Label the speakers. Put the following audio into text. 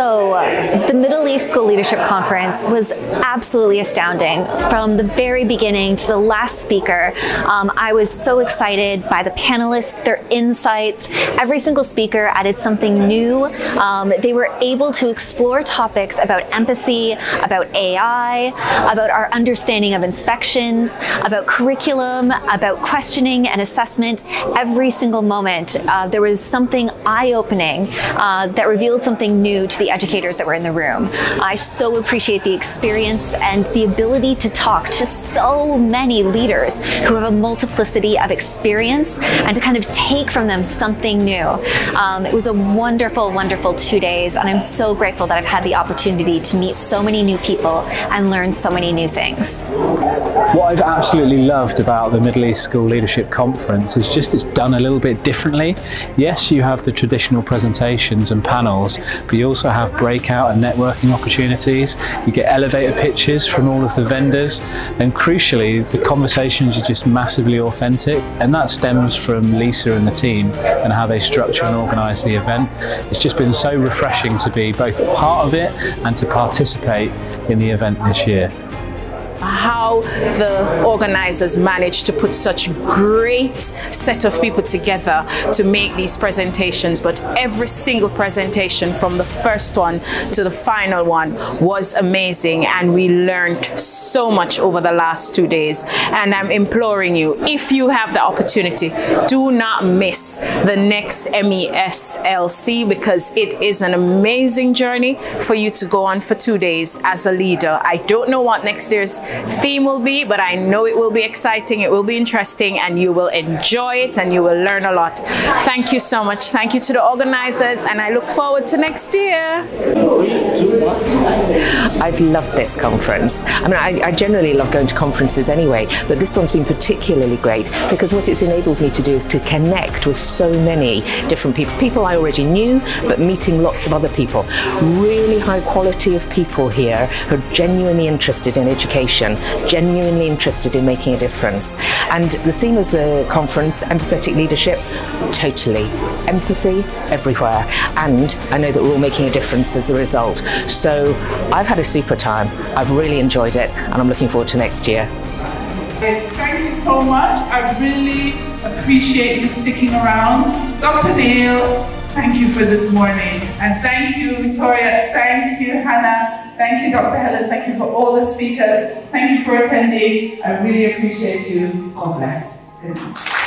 Speaker 1: So, the Middle East School Leadership Conference was absolutely astounding. From the very beginning to the last speaker, um, I was so excited by the panelists, their insights. Every single speaker added something new. Um, they were able to explore topics about empathy, about AI, about our understanding of inspections, about curriculum, about questioning and assessment. Every single moment, uh, there was something eye opening uh, that revealed something new to the educators that were in the room. I so appreciate the experience and the ability to talk to so many leaders who have a multiplicity of experience and to kind of take from them something new. Um, it was a wonderful, wonderful two days, and I'm so grateful that I've had the opportunity to meet so many new people and learn so many new things.
Speaker 2: What I've absolutely loved about the Middle East School Leadership Conference is just it's done a little bit differently. Yes, you have the traditional presentations and panels, but you also have breakout and networking opportunities. You get elevator pitches from all of the vendors, and crucially, the conversations are just massively authentic, and that stems from Lisa and the team and how they structure and organise the event. It's just been so refreshing to be both a part of it and to participate in the event this year
Speaker 3: how the organizers managed to put such great set of people together to make these presentations but every single presentation from the first one to the final one was amazing and we learned so much over the last two days. And I'm imploring you if you have the opportunity do not miss the next MESLC because it is an amazing journey for you to go on for two days as a leader. I don't know what next year's theme will be, but I know it will be exciting, it will be interesting, and you will enjoy it and you will learn a lot. Thank you so much. Thank you to the organizers, and I look forward to next year.
Speaker 4: I've loved this conference. I mean, I, I generally love going to conferences anyway, but this one's been particularly great because what it's enabled me to do is to connect with so many different people, people I already knew, but meeting lots of other people. Really high quality of people here who are genuinely interested in education, genuinely interested in making a difference. And the theme of the conference, empathetic leadership, totally. Empathy everywhere. And I know that we're all making a difference as a result. So I've had a super time. I've really enjoyed it and I'm looking forward to next year.
Speaker 5: Thank you so much. I really appreciate you sticking around. Dr. Neil, thank you for this morning. And thank you, Victoria. Thank you, Hannah. Thank you, Dr. Helen. Thank you for all the speakers. Thank you for attending. I really appreciate you. God bless.